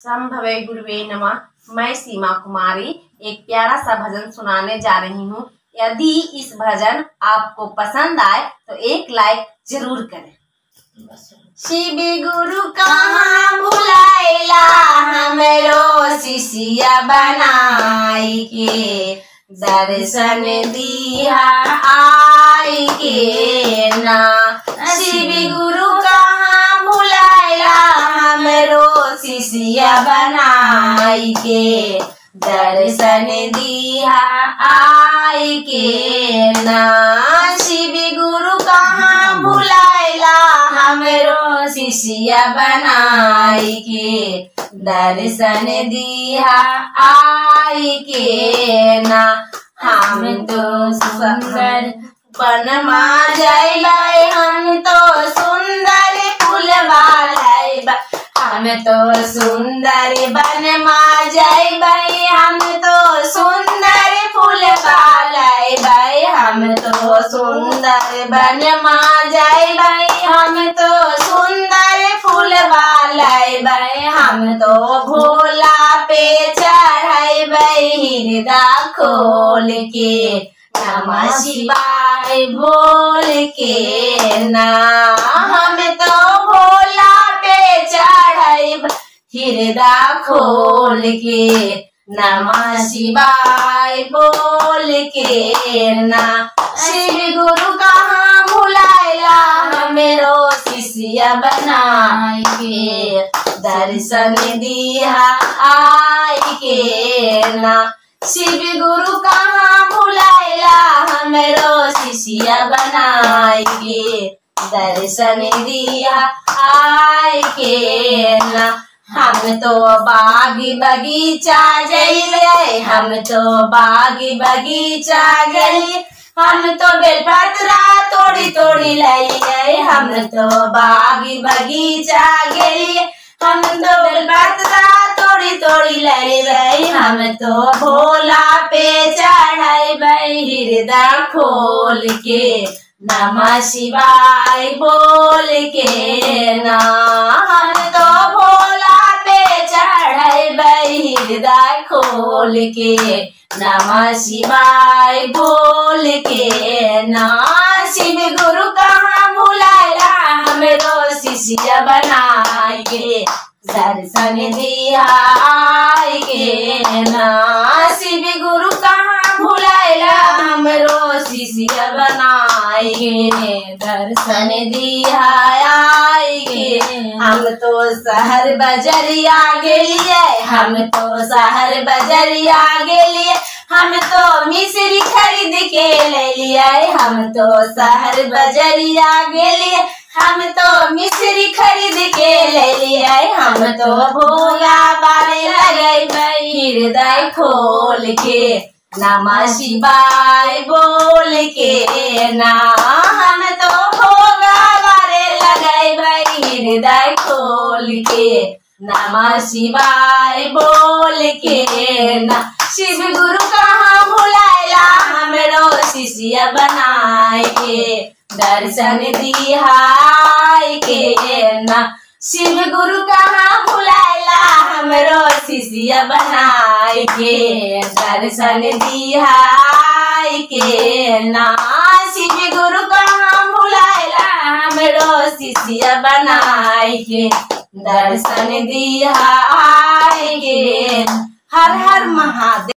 संभवे गुरुवे नमः। मैं सीमा कुमारी एक प्यारा सा भजन सुनाने जा रही हूँ। यदि इस भजन आपको पसंद आए तो एक लाइक ज़रूर करें। शिव गुरु कहाँ भुलाइला हमरो शिष्य बनाई के? दर्शन दिया आई शिष्य बनाई के दर्शन दिया आई के ना शिव गुरु कहाँ भुलाइला हमरो शिष्य बनाई के दर्शन दिया आई के ना हम तो सुंदर बनमा जैबै हम तो सुंदर हम तो सुंदर बन मा बनमा जैबै हम तो सुंदर फूल फूलवा लैबै हम तो सुंदर बनमा जैबै हम तो सुंदर फूल फूलवा लैबै हम तो भोला पे चढ़ैबै हृदय खोल के, नमः शिवाय बोल के ना हम तो भोला पे चढ़ब हृदय खोल के, नमः शिवाय बोल के, ना शिव गुरु कहाँ भुलाइला हमरो शिष्य बनाई के दर्शन दिया आई के ना शिव गुरु कहाँ भुलाइला हमरो शिष्य बनाई के दर्शन दिया आई के ना हम तो बागी बगीचा जइले, हम तो बागी बगीचा गई हम तो बेलपत्रा तोड़ी तोड़ी लइले, हम तो बागी बगीचा गेली हम तो बेलपत्रा तोड़ी तोड़ी लइले, हम तो भोला पे चढ़ाई हृदय खोल के नमः शिवाय बोल के ना हम तो भोला पे चढ़ाई खोल के नमः शिवाय बोल के ना शिव गुरु कहाँ भुलाइला हमरो शिष्य बनाई के दर्शन दिया के ना शिव गुरु कहाँ हमरो शिष्य बनाई के दर्शन दिया के हम तो शहर बजरिया गेलिए हम तो शहर बजरिया गेलिए हम तो मिश्री खरीद के ले लिए। हम तो शहर बजरिया गेलिए हम तो मिश्री खरीद के ले लिए। हम तो भोला बारे लगे हृदय खोल के नमः शिवाय बोल के ना हम तो भोगा बारे लगे हृदय खोल के नमः शिवाय बोल के ना शिव गुरु कहाँ भुलाइला हमरो शिष्य बनाए के दर्शन दिहाय के ना शिव गुरु कहाँ भुलाइला हमरो शिष्य बनाए के दर्शन दिहाय के। ना शिव गुरु का भुलाइला हमरो शिष्य बनाए के। दर्शन दिहाय के। हर हर महादेव